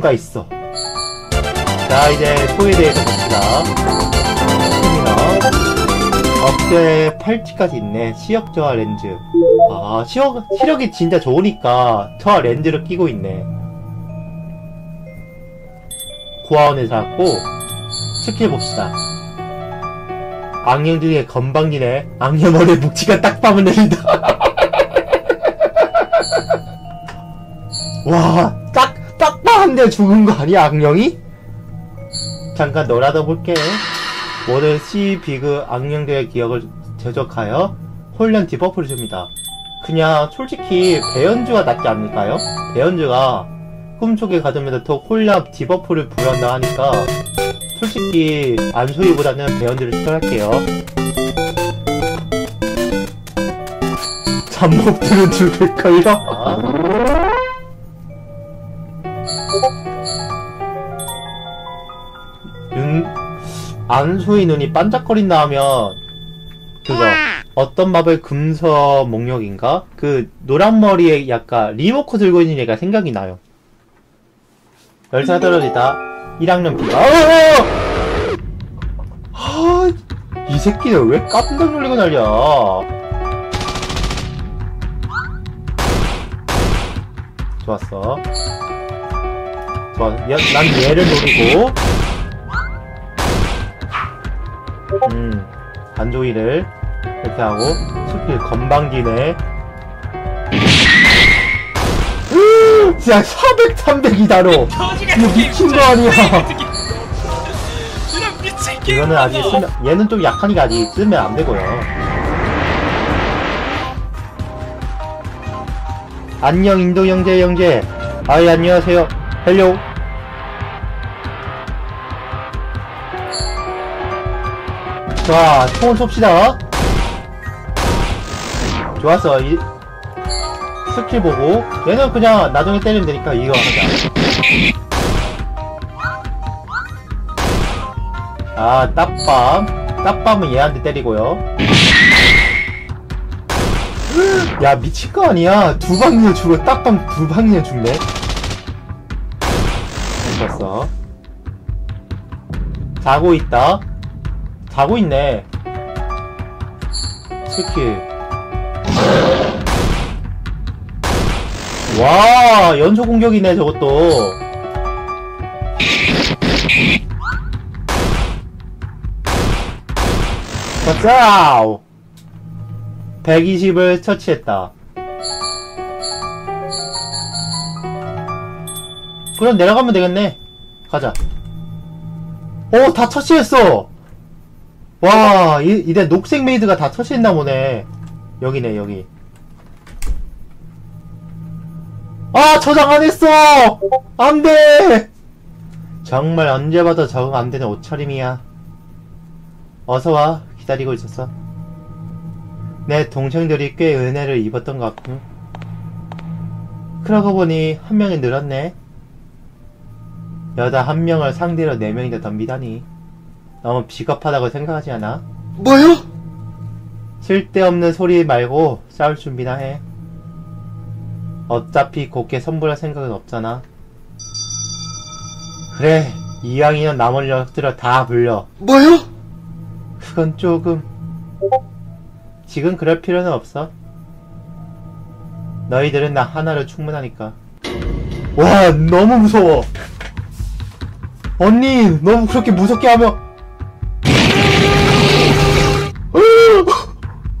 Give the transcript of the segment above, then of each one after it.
뭔가 있어. 자, 이제 소에 대해서 봅시다. 스미너. 어깨 팔찌까지 있네. 시력 저하 렌즈. 아, 시력, 시력이 진짜 좋으니까 저하 렌즈를 끼고 있네. 고아원에 살았고, 스킬 봅시다. 악령 중에 건방지네. 악령 머리에 묵지가 딱 밤을 내린다. 와, 한데 죽은 거 아니야, 악령이? 잠깐 너라도 볼게. 모든 C 비그 악령들의 기억을 제적하여 혼란 debuff를 줍니다. 그냥 솔직히 배연주가 낫지 않을까요? 배연주가 꿈속에 가두면서 더 혼란 debuff를 부여한다 하니까 솔직히 안소희보다는 배연주를 추천할게요. 잠복들은 죽을걸요? 아. 안소희 눈이 반짝거린다 하면, 그거, 어떤 마블 금서 목록인가? 그, 노란 머리에 약간 리모컨 들고 있는 애가 생각이 나요. 열차 떨어지다. 1학년 비가, 어어어! 하, 이 새끼는 왜 깜짝 놀리고 난리야. 좋았어. 좋아. 야, 난 얘를 노리고, 음, 안조이를 이렇게 하고, 스킬 건방지네. 진짜 400, 300이다로. 이거 미친 거 아니야. 이거는 아직 쓰면, 얘는 좀 약하니까 아직 쓰면 안 되고요. 안녕, 인도 형제, 형제. 아이, 안녕하세요. hello. 자, 총을 쏩시다. 좋았어. 이, 스킬 보고. 얘는 그냥 나중에 때리면 되니까 이거 하자. 아, 딱밤. 딱밤은 얘한테 때리고요. 야, 미친 거 아니야. 두 방이나 죽어. 딱밤 두 방이나 죽네. 됐어. 자고 있다. 자고 있네. 스킬. 와, 연속 공격이네, 저것도. 가자! 120을 처치했다. 그럼 내려가면 되겠네. 가자. 오, 다 처치했어! 와, 이, 이제 녹색 maid가 다 처치했나 보네. 여기네, 여기. 아, 저장 안 했어! 안 돼! 정말 언제 봐도 적응 안 되는 옷차림이야. 어서와, 기다리고 있었어. 내 동생들이 꽤 은혜를 입었던 것 같군. 그러고 보니 한 명이 늘었네. 여자 한 명을 상대로 네 명이나 덤비다니. 너무 비겁하다고 생각하지 않아? 뭐요? 쓸데없는 소리 말고 싸울 준비나 해. 어차피 곱게 선물할 생각은 없잖아. 그래, 이왕이면 나머지 녀석들을 다 불려. 뭐요? 그건 조금... 지금 그럴 필요는 없어. 너희들은 나 하나로 충분하니까. 와, 너무 무서워. 언니, 너무 그렇게 무섭게 하면.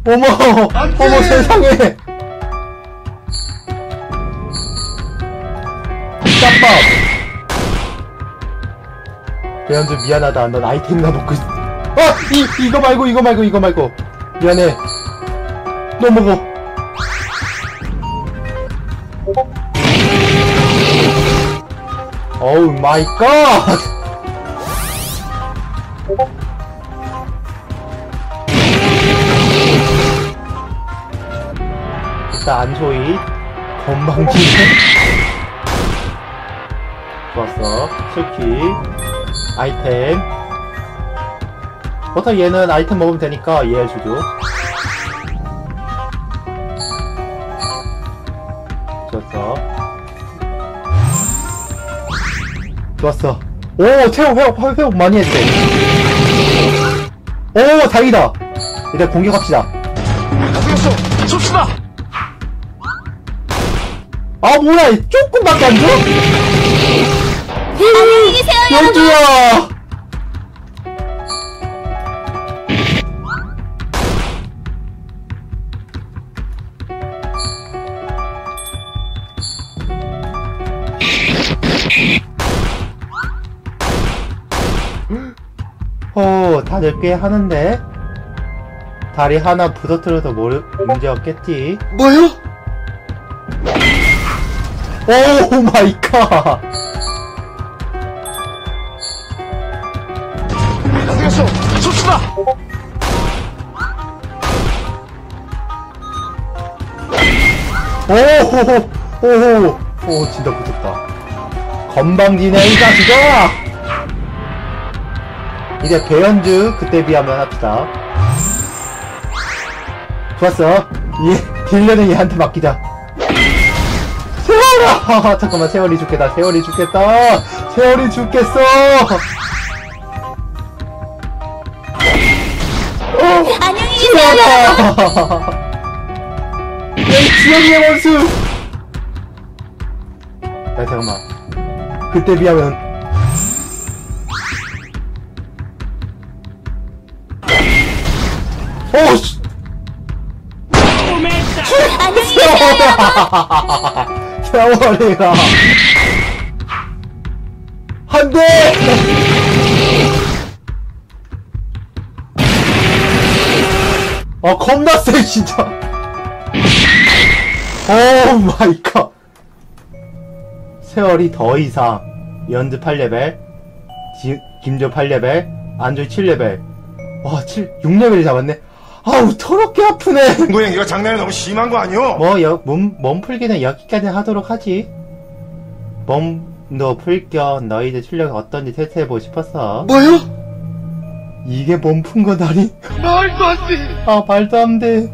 어머, 어머 세상에. 짬밥. 배현주 미안하다. 넌 아이템이나 먹고 있어. 아! 이, 이거 말고, 이거 말고, 이거 말고. 미안해. 너 먹어. Oh my God! 일단 안소희 건방지네 좋았어 스킬 아이템 보통 얘는 아이템 먹으면 되니까 얘 주죠 좋았어 좋았어. 오, 회복, 회복, 회복 많이 했대. 오, 다행이다. 일단 공격합시다. 가겠어. 쏩시다. 아, 뭐야, 조금밖에 안 줘? 안녕히 계세요. 연주야! 어, 다들 꽤 하는데? 다리 하나 부서뜨려도 모르, 문제 없겠지? 뭐요? Oh my God! 가겠어. 쏩시다. 오호호 오호 오 진짜 붙었다 건방지네 이 자식아 이제 배현주 그때 비하면 합시다 좋았어 얘 딜러는 얘한테 맡기자 세월아 잠깐만 세월이 죽겠다 세월이 죽겠다 세월이 죽겠어 어, 안녕히 계세요. 세월아 내 지영이의 원수! 야, 잠깐만. 그때 비하면. 오, 씨! 안녕히 계세요. 세월이가. 한 대! 아, 겁나 세, 진짜. Oh my God. 세월이 더 이상 연드 8레벨, 지, 김조 8레벨, 안조 7레벨. 와, 7, 6레벨이 잡았네. 아우, 더럽게 아프네. 모양이가 장난이 너무 심한 거 아니오? 뭐, 여, 몸, 몸 풀기는 여기까지 하도록 하지. 몸도 풀 겸 너희들 실력이 어떤지 테스트해보고 싶었어. 뭐요? 이게 몸 푼 거다니? 말도 안 돼. 아, 말도 안 돼.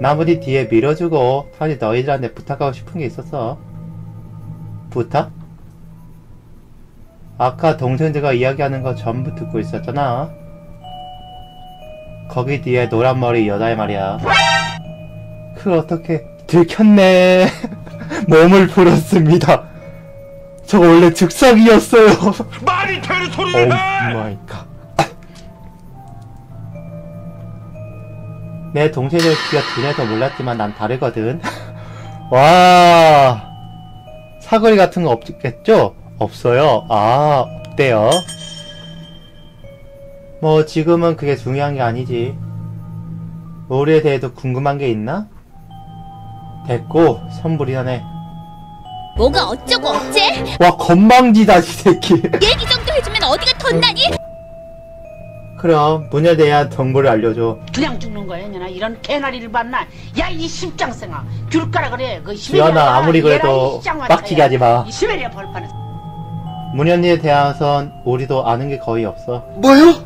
나머지 뒤에 밀어주고, 사실 너희들한테 부탁하고 싶은 게 있었어. 부탁? 아까 동생들과 이야기하는 거 전부 듣고 있었잖아. 거기 뒤에 노란머리 여자애 말이야. 그걸 어떻게, 들켰네. 몸을 풀었습니다. 저 원래 즉석이었어요. 말이 되는 oh 소리를 해. my God. 내 동생을 귀가 둔해서 몰랐지만 난 다르거든. 와. 사거리 같은 거 없겠죠? 없어요. 아, 없대요. 뭐, 지금은 그게 중요한 게 아니지. 우리에 대해서 궁금한 게 있나? 됐고, 선불이하네. 뭐가 어쩌고 어째? 와, 건방지다, 이 새끼. 얘기 정도 해주면 어디가 덧나니? 그럼, 문에 대한 정보를 알려줘. 그냥 죽는 거야, 얘나 이런 개나리를 봤나? 야, 이 심장생아, 귤 까라 그래. 그 지연아, 아무리 그래도 빡치게 하지 마. 이 시베리아 벌판에 문현이에 대해선 우리도 아는 게 거의 없어. 뭐요?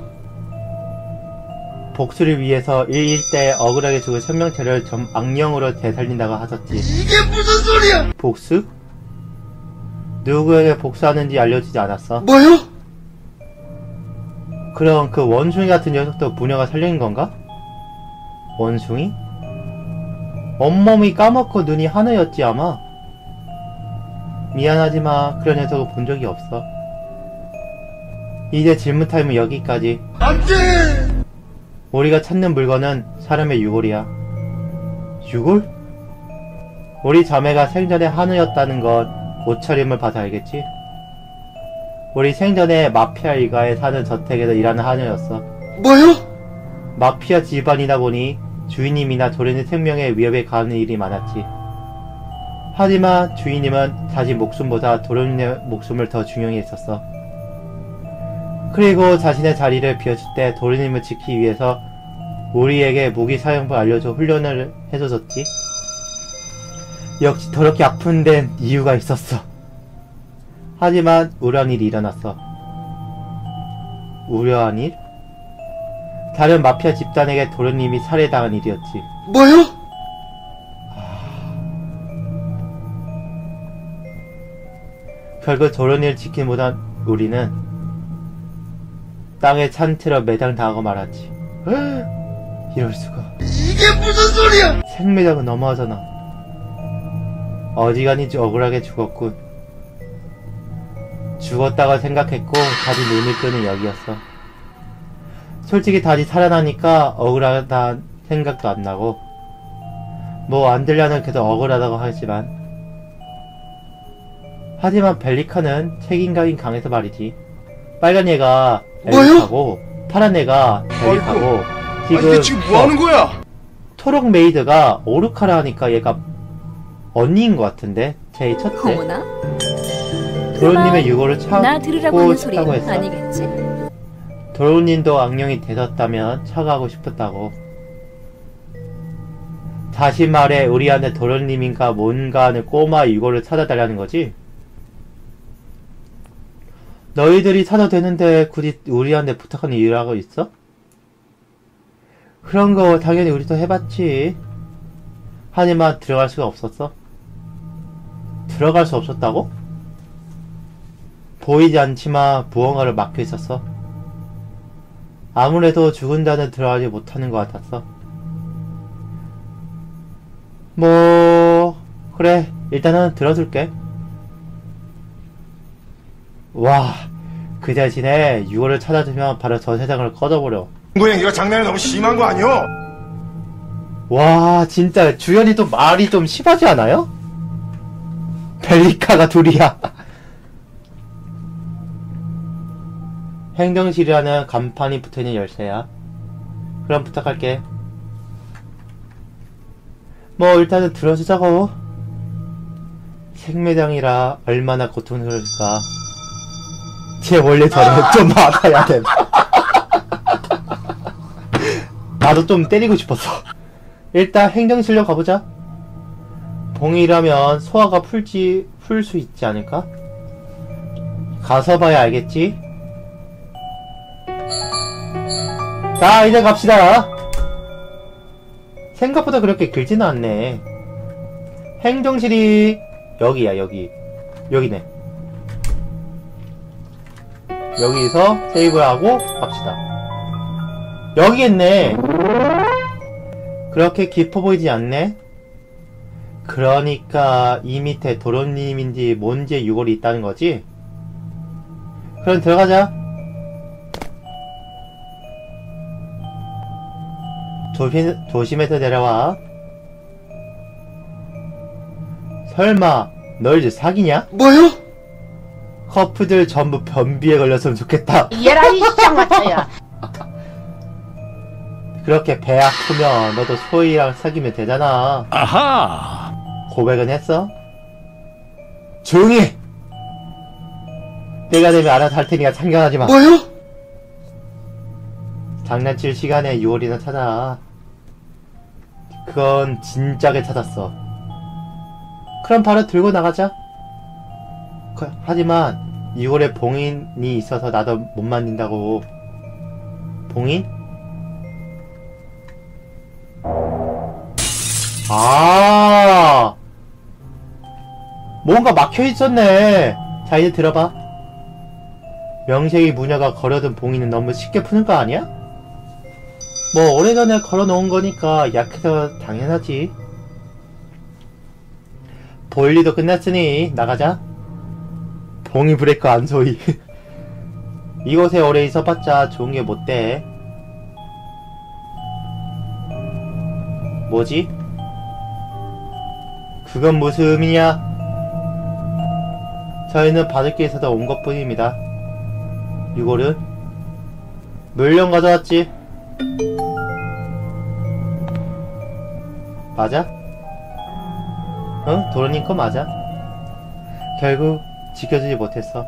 복수를 위해서 1일때 억울하게 죽은 천명체를 전 악령으로 되살린다고 하셨지. 이게 무슨 소리야? 복수? 누구에게 복수하는지 알려주지 않았어. 뭐요? 그럼 그 원숭이 같은 녀석도 무녀가 살린 건가? 원숭이? 온몸이 까맣고 눈이 하늘였지 아마. 미안하지만 그런 녀석을 본 적이 없어. 이제 질문 타임은 여기까지. 안 돼. 우리가 찾는 물건은 사람의 유골이야. 유골? 우리 자매가 생전에 한우였다는 건 옷차림을 봐서 알겠지? 우리 생전에 마피아 일가에 사는 저택에서 일하는 한우였어. 뭐요? 마피아 집안이다 보니 주인님이나 도련의 생명에 위협에 가하는 일이 많았지. 하지만 주인님은 자신 목숨보다 도련의 목숨을 더 중요히 했었어. 그리고 자신의 자리를 비워줄 때 도련님을 지키기 위해서 우리에게 무기 사용법 알려줘 훈련을 해줘줬지. 역시 더럽게 아픈 데는 이유가 있었어. 하지만 우려한 일이 일어났어. 우려한 일? 다른 마피아 집단에게 도련님이 살해당한 일이었지. 뭐요? 결국 도련이를 지키지 못한 우리는 땅에 찬틀어 매장당하고 말았지. 이럴 수가. 이게 무슨 소리야? 생매장은 너무하잖아. 어지간히 억울하게 죽었군. 죽었다고 생각했고 다시 눈을 뜨는 여기였어. 솔직히 다시 살아나니까 억울하다 생각도 안 나고 뭐 안 들려는 계속 억울하다고 하지만 하지만 벨리카는 책임감이 강해서 말이지. 빨간 얘가 뭐요? 엘리카고 파란 애가 아, 지금 이게 지금 뭐 하는 거야? 토록 메이드가 오르카라 하니까 얘가 언니인 것 같은데 제일 첫째 어머나? 도로님의 유고를 참고 싶다고 했어 아니겠지? 도로님도 악령이 되셨다면 차가하고 싶었다고 다시 말해 우리한테 도로님인가 뭔가 하는 꼬마 유고를 찾아달라는 거지? 너희들이 찾아도 되는데 굳이 우리한테 부탁하는 이유라고 있어? 그런 거 당연히 우리도 해봤지. 하지만 들어갈 수가 없었어. 들어갈 수 없었다고? 보이지 않지만 무언가를 막혀 있었어. 아무래도 죽은 자는 들어가지 못하는 것 같았어. 뭐, 그래. 일단은 들어줄게. 와, 그 대신에 유월을 찾아주면 바로 저 세상을 꺼져버려. 이거 장난이 너무 심한 거 아니야? 와, 진짜 주연이 또 말이 좀 심하지 않아요? 벨리카가 둘이야. 행정실이라는 간판이 붙어있는 열쇠야. 그럼 부탁할게. 뭐, 일단은 들어주자고. 생매장이라 얼마나 고통스러울까. 쟤 원래 저래 좀 막아야 돼. 나도 좀 때리고 싶었어. 일단 행정실로 가보자. 봉이라면 소화가 풀지, 풀 수 있지 않을까? 가서 봐야 알겠지? 자, 이제 갑시다. 생각보다 그렇게 길지는 않네. 행정실이, 여기야, 여기. 여기네. 여기서 세이브를 하고 갑시다. 여기겠네. 그렇게 깊어 보이지 않네? 그러니까 이 밑에 도련님인지 뭔지의 유골이 있다는 거지? 그럼 들어가자. 조심, 조심해서 내려와. 설마 널 사귀냐? 뭐요? 커플들 전부 변비에 걸렸으면 좋겠다. 얘라 이 쌍화차야. 그렇게 배 아프면 너도 소희랑 사귀면 되잖아. 아하. 고백은 했어? 조용히! 해! 때가 되면 알아서 할 테니까 참견하지 마. 뭐요? 장난칠 시간에 유월이나 찾아. 그건 진작에 찾았어. 그럼 바로 들고 나가자. 그- 하지만 2월에 봉인이 있어서 나도 못 만든다고. 봉인? 아, 뭔가 막혀 있었네. 자, 이제 들어봐. 명색이 무녀가 걸어둔 봉인은 너무 쉽게 푸는 거 아니야? 뭐, 오래전에 걸어놓은 거니까 약해서 당연하지. 볼 일도 끝났으니, 나가자. 봉이 브레이크 안 소이. 이곳에 오래 있어봤자 좋은 게 못 돼. 뭐지? 그건 무슨 의미냐? 저희는 있어서 온것 뿐입니다. 이거를 물량 가져왔지? 맞아? 응? 도로님 거 맞아. 결국 지켜주지 못했어.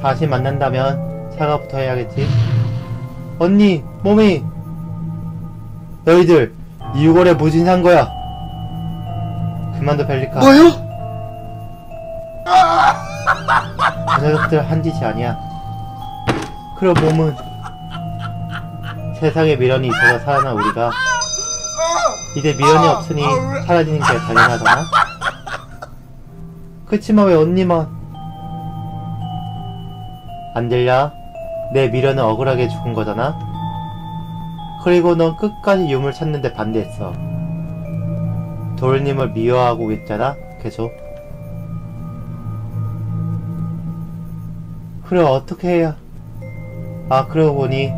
다시 만난다면 사과부터 해야겠지? 언니, 몸이! 너희들, 이 유골에 무진한 거야! 그만둬, 벨리카. 뭐요? 그 녀석들 한 짓이 아니야. 그럼 몸은 세상에 미련이 있어서 살아난 우리가 이제 미련이 없으니 사라지는 게 당연하잖아. 그치만 왜 언니만 안 들려? 내 미련은 억울하게 죽은 거잖아? 그리고 넌 끝까지 유물 찾는데 반대했어 도르님을 미워하고 있잖아 계속 그래 어떻게 해야 아 그러고 보니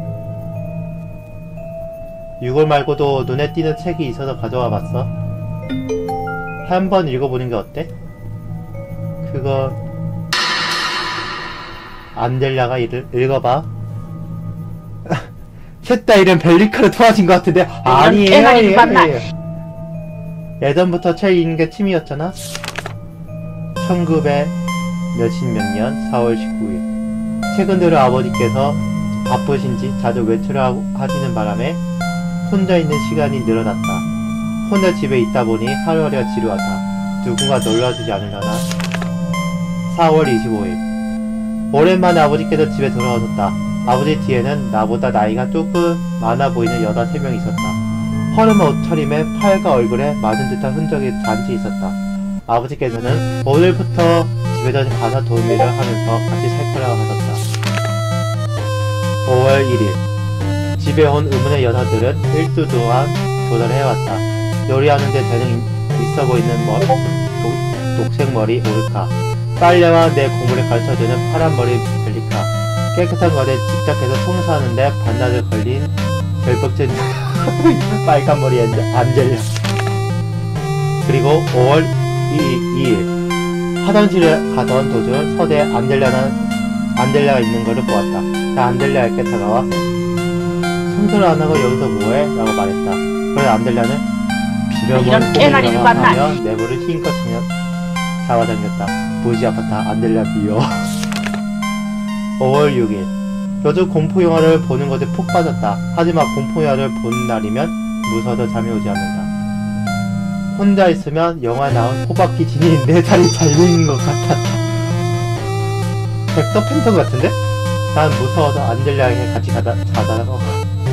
6월 말고도 눈에 띄는 책이 있어서 가져와 봤어 한번 읽어보는 게 어때? 그거 안델라가 읽, 읽어봐 셋다 이름 벨리카로 도와진 것 같은데 아니에요 개나리 아니에요? 아니에요. 예전부터 게 취미였잖아 1900 몇십 몇 년 4월 19일 최근 들어 아버지께서 바쁘신지 자주 외출을 하시는 바람에 혼자 있는 시간이 늘어났다. 혼자 집에 있다 보니 하루하루가 지루하다. 누군가 놀라주지 않으려나? 4월 25일 오랜만에 아버지께서 집에 돌아오셨다. 아버지 뒤에는 나보다 나이가 조금 많아 보이는 여자 3명 있었다. 허름한 옷차림에 팔과 얼굴에 맞은 듯한 흔적이 잔지 있었다. 아버지께서는 오늘부터 집에서 가사 도우미를 하면서 같이 살 거라고 하셨다. 5월 1일 집에 온 의문의 여자들은 일주 동안 조사를 해왔다. 요리하는데 재능 있어 보이는 머리, 독, 녹색머리 오르카 빨래와 내 공부를 가르쳐주는 파란머리 벨리카 깨끗한 거리에 집착해서 청소하는데 반나절 걸린 결벽진 빨간머리 안젤- 안젤라 그리고 5월 2, 일 화장실에 가던 도중 서대에 안델라는 안델라가 있는 것을 보았다. 나 안델라에게 다가와 청소를 안 하고 여기서 뭐해? 라고 말했다. 그래 안델라는 비명을 봤나? 하며 내부를 힘껏 그냥 잡아당겼다. 무지 아팠다. 안델라 비워. 5월 6일 요즘 공포영화를 보는 것에 푹 빠졌다. 하지만 공포영화를 보는 날이면 무서워서 잠이 오지 않는다. 혼자 있으면 영화 나온 호박기 진이 내 살이 잘리는 것 같았다. 백더 팬텀 같은데? 난 무서워서 안델라에게 같이 가다, 자다가,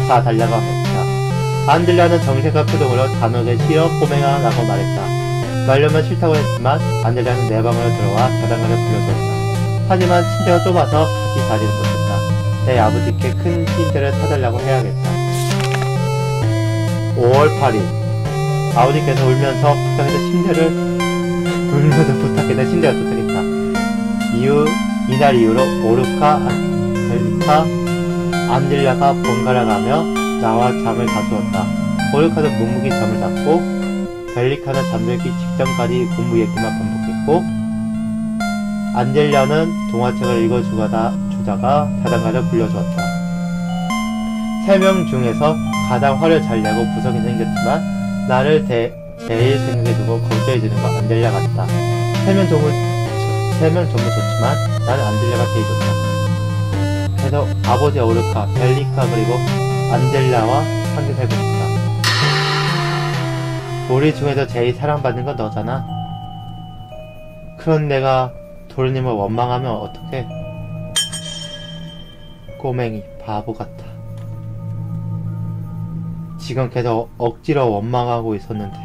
다 달려가 했다. 안델라는 정색한 표정으로 단호하게 싫어 꼬맹아 라고 말했다. 말려면 싫다고 했지만 안델라는 내 방으로 들어와 자장가를 불러줬다. 하지만 침대가 좁아서 같이 자리는 못했다. 내 아버지께 큰 침대를 사달라고 해야겠다. 5월 8일 아버지께서 울면서 부탁해서 침대를 울면서 부탁해서 침대가 도착했다. 이후 이날 이후로 오르카, 벨리카, 안딜라가 번갈아 가며 나와 잠을 다투었다. 오르카는 묵묵히 잠을 잤고 벨리카는 잠들기 직전까지 공부 얘기만 반복했고 안젤라는 동화책을 읽어주다가 주다가 자장가를 불려주었다. 세 명 중에서 가장 화를 잘 내고 구석이 생겼지만 나를 대, 제일 생각해두고 걱정해주는 건 안젤라 같다. 세명 전부 세명 전부 좋지만 나는 안젤라가 제일 좋다. 그래서 아버지 오르카, 벨리카 그리고 안젤라와 함께 살고 싶다. 우리 중에서 제일 사랑받는 건 너잖아. 그런 내가 도르님을 원망하면 어떡해? 꼬맹이 바보 같아. 지금 계속 억지로 원망하고 있었는데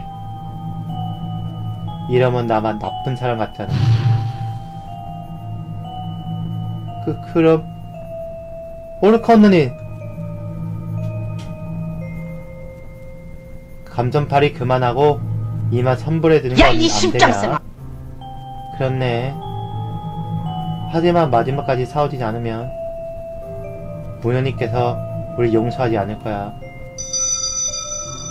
이러면 나만 나쁜 사람 같잖아. 그 그럼 오르카 언니 감전팔이 그만하고 이만 선불해드는 야, 건이안 심장생아. 되냐? 그렇네. 하지만 마지막까지 싸우지 않으면 부녀님께서 우리 용서하지 않을 거야.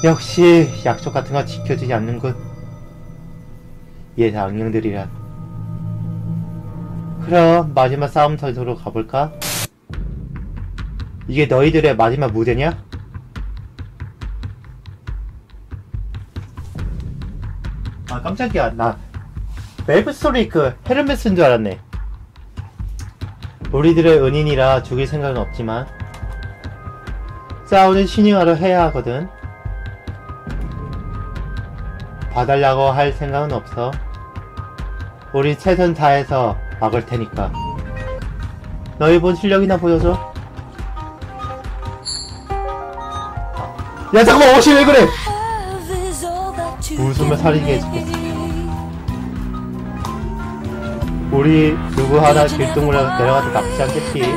역시 약속 같은 거 지켜지지 않는군. 얘다 악령들이란. 그럼 마지막 싸움 장소로 가볼까? 이게 너희들의 마지막 무대냐? 아 깜짝이야. 나 멜브 스토리 그 헤르메스인 줄 알았네. 우리들의 은인이라 죽일 생각은 없지만 싸우는 신용하러 해야 하거든. 봐달라고 할 생각은 없어. 우리 최선 다해서 막을 테니까. 너희 본 실력이나 보여줘. 야 잠깐만 옷이 왜 그래? 웃으며 살리게 해주겠 우리 누구 하나 길동으로 내려가도 나쁘지 않겠지.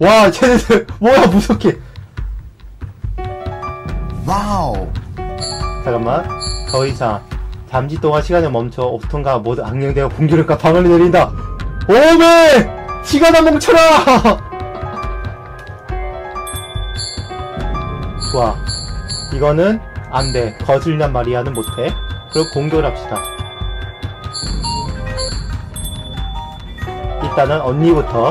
와, 쟤네들, 뭐야, 무섭게. 와우. 잠깐만. 더 이상. 잠시 동안 시간을 멈춰 옵톤과 모두 악령대가 공격을까 방어를 내린다. 오메! 시간아 멈춰라! 좋아. 이거는 안 돼. 거슬란 마리아는 못해. 그리고 공격을 합시다. 일단은 언니부터.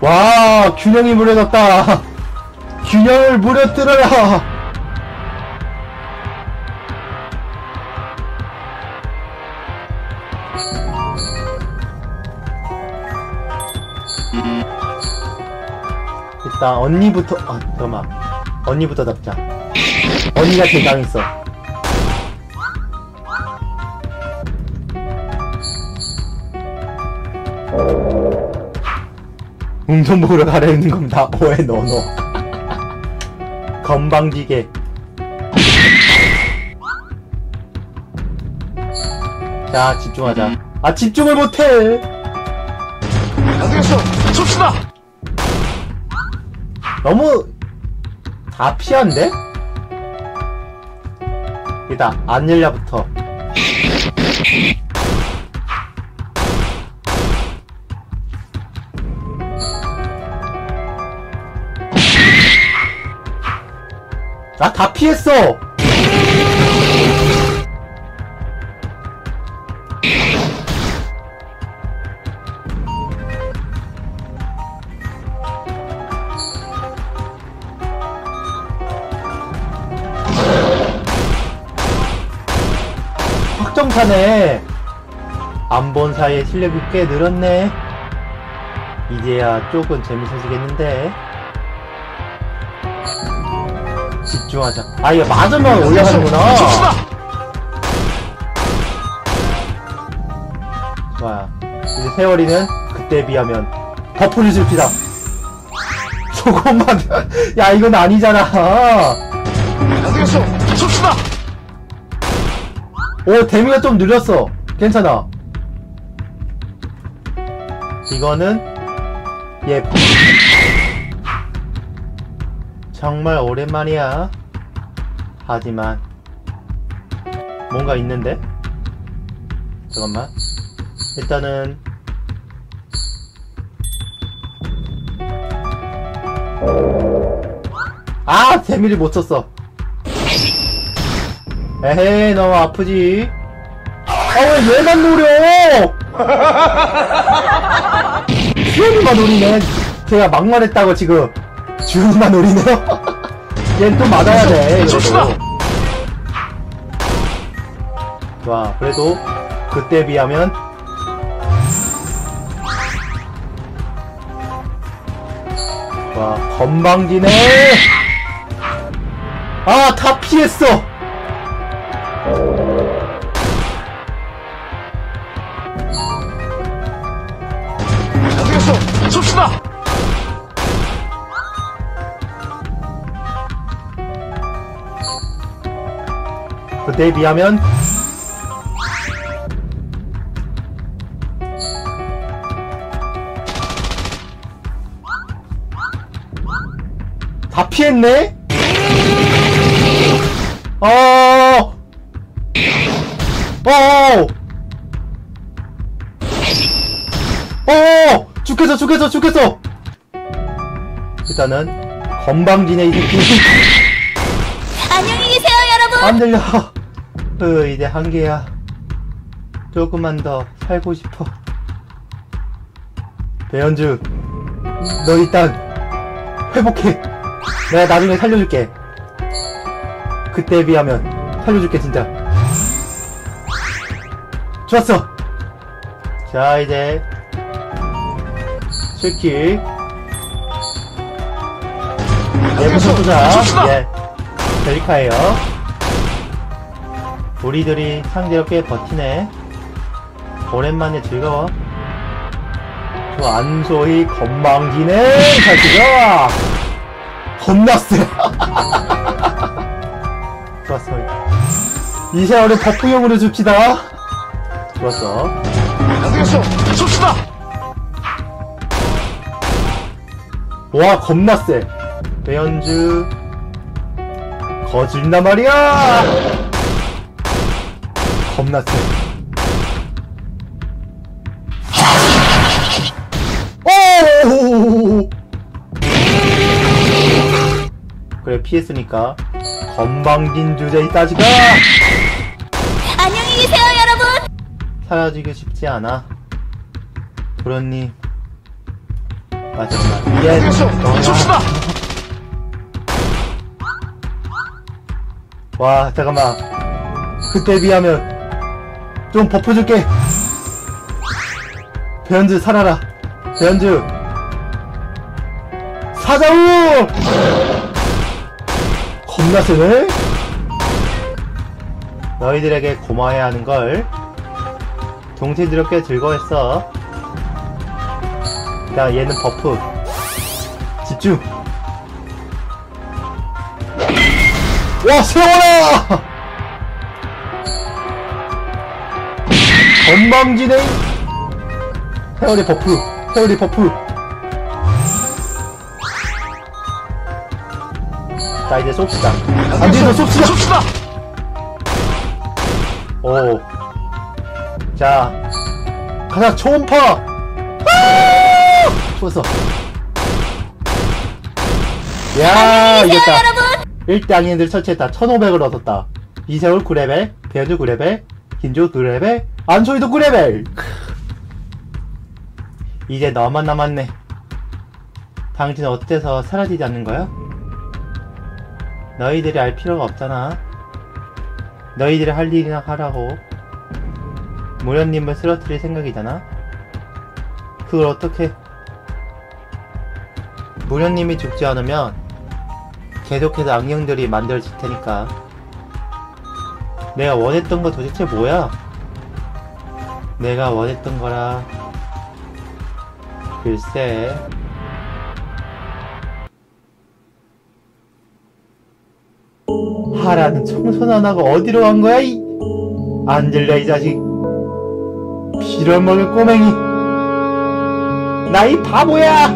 와, 균형이 무너졌다. 균형을 무너뜨려라. 일단 언니부터 아 잠깐만 언니부터 잡자 언니가 제일 강했어 운동복으로 가려있는 겁니다 오해 노노 건방지게 자 집중하자 아 집중을 못해 안 되겠어. 춥시다. 너무 다 피한데? 일단 안 열려부터 나 다 피했어! 확정타네. 안본 사이에 실력이 꽤 늘었네. 이제야 조금 재밌어지겠는데. 집중하자. 아, 이거 맞으면 올라가는구나. 춥시다. 좋아. 이제 세월이는 그때에 비하면 buff를 줍시다. 조금만. 야, 이건 아니잖아. 춥시다. 오, damage가 좀 늘렸어. 괜찮아. 이거는, 예. 정말 오랜만이야. 하지만, 뭔가 있는데? 잠깐만. 일단은, 아! 데미를 못 썼어. 에헤이 너무 아프지 아왜 얘만 노려 주연이만 노리네 제가 막말했다고 지금 주연이만 노리네요 얘는 좀 맞아야 돼. 춥시다. 좋아 그래도 그때 비하면 와 건방지네 아 다 피했어 그때에 비하면 다 피했네? 어, 어, 어, 죽겠어, 죽겠어, 죽겠어! 일단은, 건방지네, 이 새끼. 안녕히 계세요, 여러분. 안 들려. 으, 이제 한계야. 조금만 더 살고 싶어. 배현주, 너 일단 회복해. 내가 나중에 살려줄게. 그때에 비하면 살려줄게, 진짜. 좋았어. 자, 이제 스킬. 예쁜 선수자. 예. 벨리카예요. 우리들이 상대로 꽤 버티네. 오랜만에 즐거워. 저 안소희 건방지네. 잘 치죠? 겁났어. 좋았어. 이 세월은 버프용으로 줍시다. 좋았어. 안 되겠어! 쏩시다! 와, 겁나 세. 배현주. 거질나 말이야! 겁나 세. 오! 그래, 피했으니까. 건방진 주제 이 따지가! 안녕히 계세요, 여러분. 사라지기 쉽지 않아. 도련님. 마지막. 이제 안 되겠어! 너야. 쏩시다! 와, 잠깐만. 그때 비하면 좀 buff 줄게. 배현주 살아라. 배현주. 사자우! 겁나 세네? 너희들에게 고마워해야 하는 걸. 동체들은 꽤 즐거웠어. 자, 얘는 buff. 집중. 와, 세월아! 건방지네? 세월이 buff, 세월이 buff. 자, 이제 쏩시다. 안 돼서 쏩시다! 쏩시다! 오. 자, 가자, 초음파! 아! 좋았어. 야, 이겼다. 여러분. 1대 악령들 처치했다. 1500을 얻었다. 이세월 9레벨, 배현주 9레벨, 김조 9레벨, 안소희도 9레벨! 이제 너만 남았네. 당신은 어때서 사라지지 않는 거야? 너희들이 알 필요가 없잖아. 너희들이 할 일이나 하라고. 무련님을 쓰러뜨릴 생각이잖아. 그걸 어떻게? 무련님이 죽지 않으면 계속해서 악령들이 만들어질 테니까. 내가 원했던 거 도대체 뭐야? 내가 원했던 거라. 글쎄. 하라는 청소는 안 하고 어디로 간 거야, 이? 안 들려, 이 자식. 빌어먹을 꼬맹이. 나 이 바보야!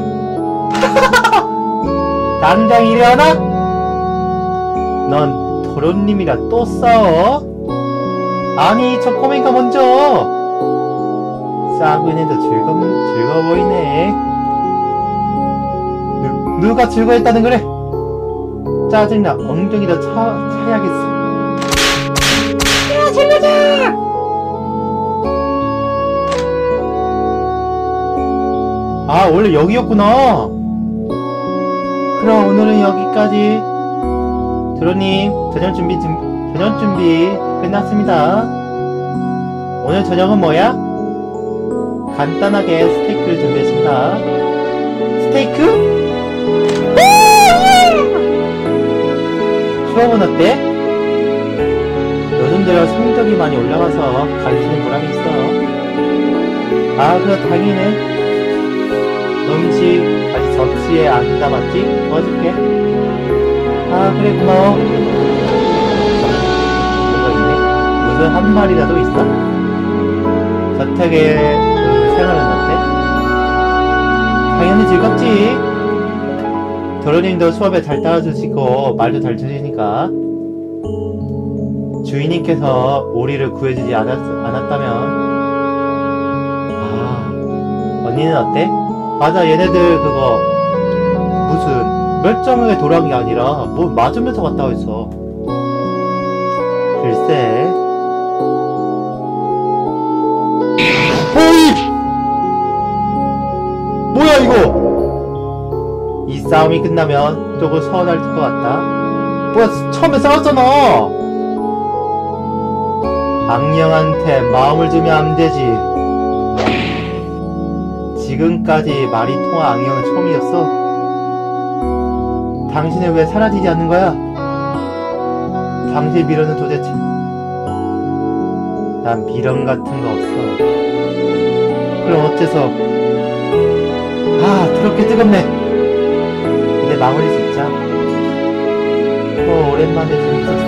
당장 일어나? 넌 도련님이라 또 싸워? 아니, 저 꼬맹이가 먼저! 싸구애도 즐겁, 즐거워 보이네. 누, 누가 즐거워했다는 그래? 짜증나. 엉덩이도 차, 차야겠어. 야, 질러자! 아, 원래 여기였구나. 그럼 오늘은 여기까지. 드로님, 저녁 준비, 준- 저녁 준비 끝났습니다. 오늘 저녁은 뭐야? 간단하게 스테이크를 준비했습니다. 스테이크? 수업은 어때? 요즘 들어 성적이 많이 올라가서 가르치는 보람이 있어. 아, 그거 다행이네. 음식 아직 접시에 안 담았지? 도와줄게. 아, 그래, 고마워. 이거 있네. 무슨 한 마리라도 있어? 저택의 어때? 당연히 즐겁지. 도로님도 수업에 잘 따라주시고 말도 잘 들으니까 주인님께서 오리를 구해주지 않았, 않았다면 아 언니는 어때? 맞아 얘네들 그거 무슨 돌아간 게 아니라 뭐 맞으면서 갔다 했어 싸움이 끝나면 조금 서운할 것 같다. 뭐야, 처음에 싸웠잖아! 악령한테 마음을 주면 안 되지. 지금까지 말이 통한 악령은 처음이었어. 당신은 왜 사라지지 않는 거야? 당신의 미련은 도대체. 난 미련 같은 거 없어. 그럼 어째서. 아, 더럽게 뜨겁네. 마무리 짓자. 어, 오랜만에 재밌었어.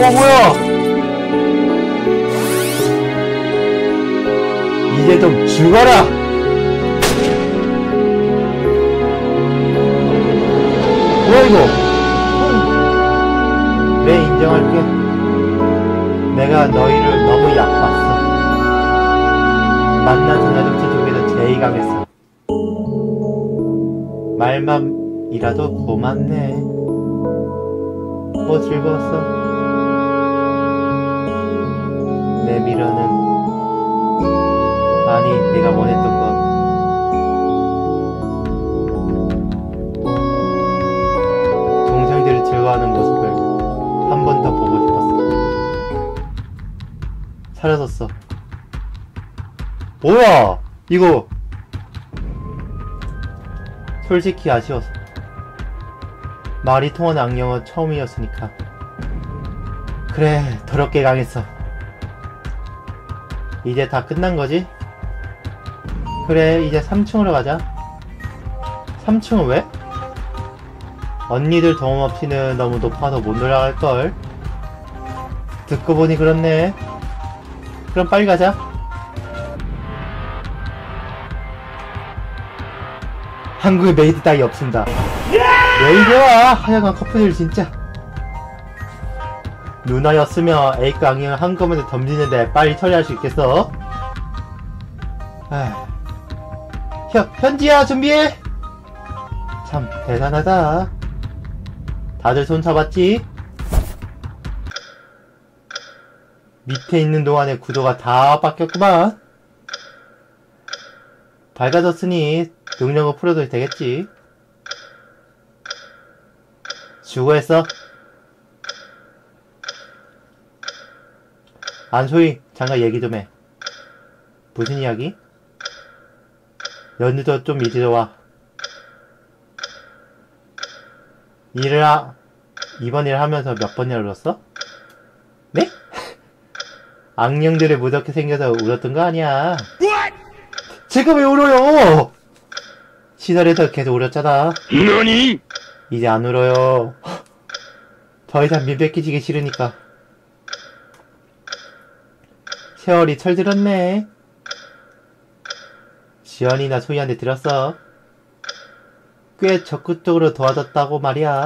어, 뭐야? 이제 좀 죽어라! 뭐야, 이거? 그래, 인정할게. 내가 너희를 너무 얕봤어. 만난 전자족지 중에서 제일 강했어. 말만이라도 고맙네. 뭐 즐거웠어? 내 미련은 아니 내가 원했던 것 동생들이 즐거워하는 모습을 한 번 더 보고 싶었어 사라졌어 뭐야 이거 솔직히 아쉬웠어 말이 통하는 악령은 처음이었으니까 그래 더럽게 강했어 이제 다 끝난 거지? 그래, 이제 3층으로 가자. 3층은 왜? 언니들 도움 없이는 너무 높아서 못 올라갈걸. 듣고 보니 그렇네. 그럼 빨리 가자. 한국에 메이드 따위 없습니다. 왜 이래와, 하여간 커플들 진짜. 누나였으면 A급 악령을 한꺼번에 덤비는데 빨리 처리할 수 있겠어? 아, 현, 현지야 준비해! 참 대단하다. 다들 손 잡았지? 밑에 있는 동안에 구도가 다 바뀌었구만. 밝아졌으니 능력을 풀어도 되겠지. 수고했어. 안소희, 잠깐 얘기 좀 해. 무슨 이야기? 연주도 좀 이리 와. 일을 하, 이번 일을 하면서 몇 번이나 울었어? 네? 악령들이 무섭게 생겨서 울었던 거 아니야. 제가 왜 울어요? 시설에서 계속 울었잖아. 너니? 이제 안 울어요. 더 이상 민폐끼지기 싫으니까. 세월이 철들었네. 지연이나 소희한테 들었어. 꽤 적극적으로 도와줬다고 말이야.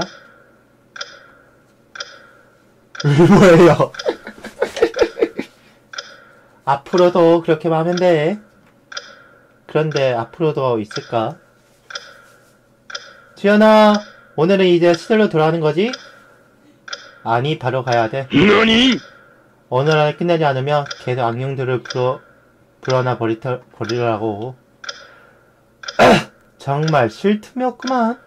뭐예요? 앞으로도 그렇게 하면 돼. 그런데 앞으로도 있을까? 지연아, 오늘은 이제 시절로 돌아가는 거지? 아니, 바로 가야 돼. 너니? 오늘 안에 끝내지 않으면 계속 악령들을 불어, 불어나 버리, 버리라고. 정말 쉴 틈이 없구만.